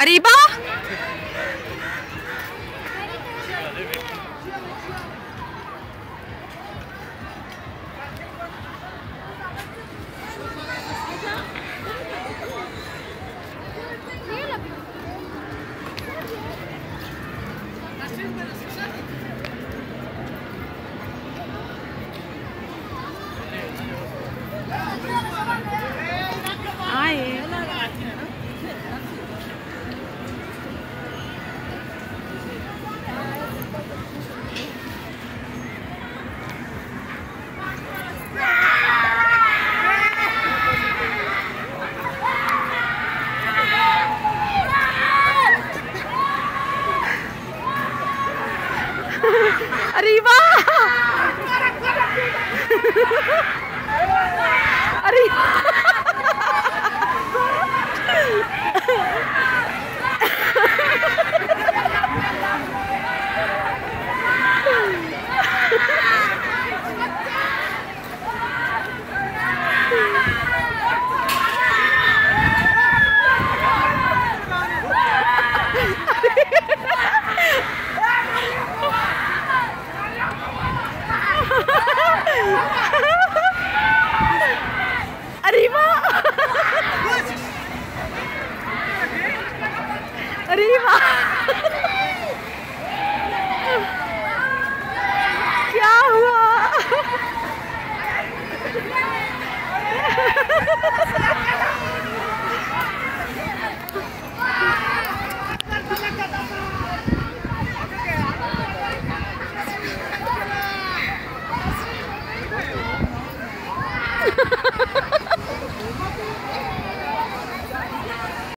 अरीबा अरे अरे वाह। अरे वाह।